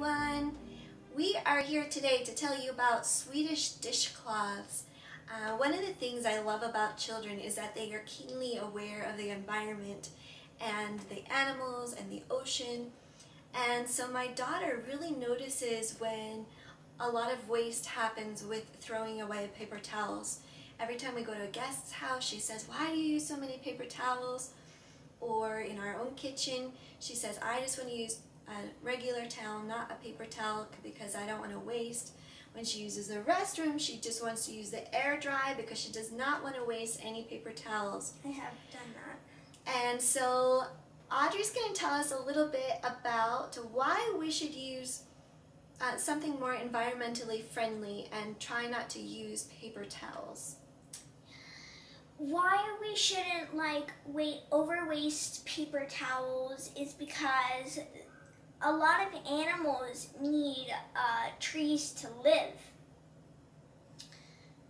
everyone. We are here today to tell you about Swedish dishcloths. Uh, one of the things I love about children is that they are keenly aware of the environment and the animals and the ocean. And so my daughter really notices when a lot of waste happens with throwing away paper towels. Every time we go to a guest's house, she says, why do you use so many paper towels? Or in our own kitchen, she says, I just want to use a regular towel, not a paper towel because I don't want to waste. When she uses the restroom, she just wants to use the air dry because she does not want to waste any paper towels. I have done that. And so Audrey's going to tell us a little bit about why we should use uh, something more environmentally friendly and try not to use paper towels. Why we shouldn't like wait over waste paper towels is because a lot of animals need uh, trees to live.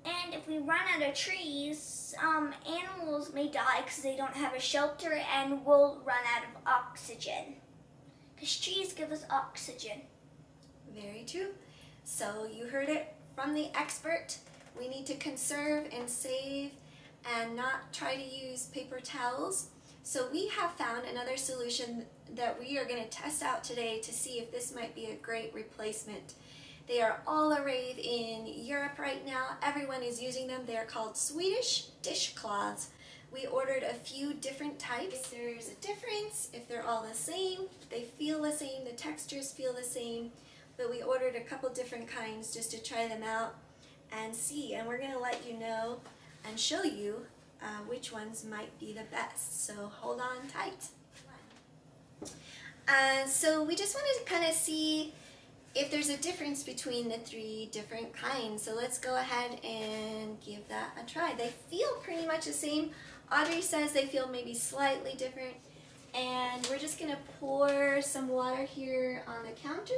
And if we run out of trees, um, animals may die because they don't have a shelter and we'll run out of oxygen. Because trees give us oxygen. Very true. So you heard it from the expert. We need to conserve and save and not try to use paper towels. So we have found another solution that we are going to test out today to see if this might be a great replacement. They are all a rave in Europe right now. Everyone is using them. They are called Swedish dishcloths. We ordered a few different types. If there's a difference, if they're all the same, they feel the same, the textures feel the same, but we ordered a couple different kinds just to try them out and see. And we're going to let you know and show you uh, which ones might be the best. So hold on tight. Uh, so we just wanted to kind of see if there's a difference between the three different kinds. So let's go ahead and give that a try. They feel pretty much the same. Audrey says they feel maybe slightly different. And we're just going to pour some water here on the counter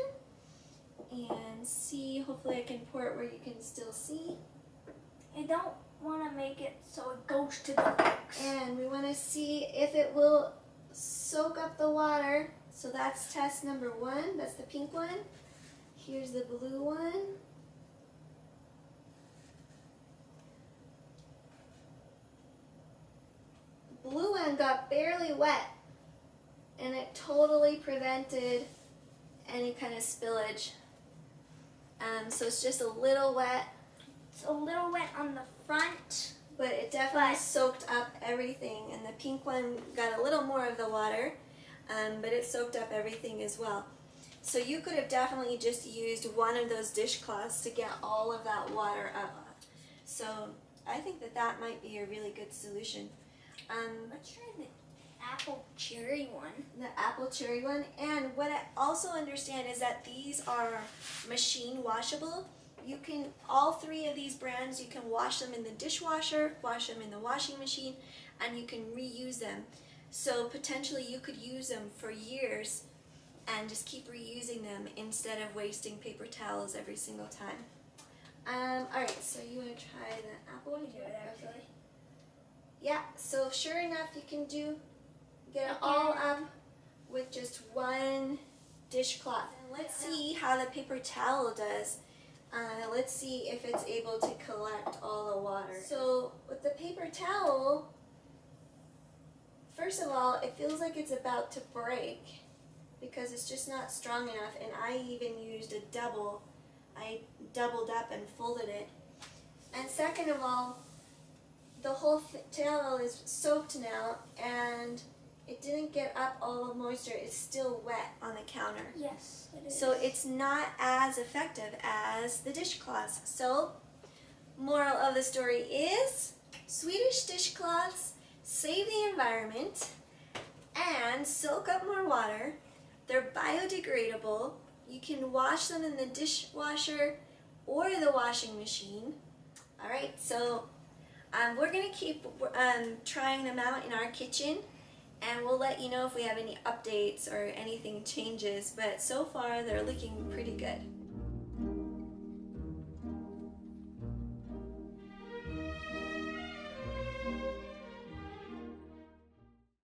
and see. Hopefully I can pour it where you can still see. I don't want to make it so it goes to the books. And we want to see if it will soak up the water. So that's test number one. That's the pink one. Here's the blue one. The blue one got barely wet and it totally prevented any kind of spillage. Um, so it's just a little wet it's a little wet on the front. But it definitely soaked up everything. And the pink one got a little more of the water, um, but it soaked up everything as well. So you could have definitely just used one of those dishcloths to get all of that water up. So I think that that might be a really good solution. Um, Let's try the apple cherry one. The apple cherry one. And what I also understand is that these are machine washable. You can, all three of these brands, you can wash them in the dishwasher, wash them in the washing machine, and you can reuse them. So potentially you could use them for years and just keep reusing them instead of wasting paper towels every single time. Um, alright, so you want to try the apple one? Yeah, so sure enough you can do, get it all up with just one dishcloth. let's see how the paper towel does. Uh, let's see if it's able to collect all the water. So with the paper towel, first of all, it feels like it's about to break because it's just not strong enough and I even used a double. I doubled up and folded it. And second of all, the whole towel is soaked now and it didn't get up all the moisture. It's still wet on the counter. Yes, it is. So it's not as effective as the dishcloths. So, moral of the story is Swedish dishcloths save the environment and soak up more water. They're biodegradable. You can wash them in the dishwasher or the washing machine. All right, so um, we're going to keep um, trying them out in our kitchen and we'll let you know if we have any updates or anything changes, but so far they're looking pretty good.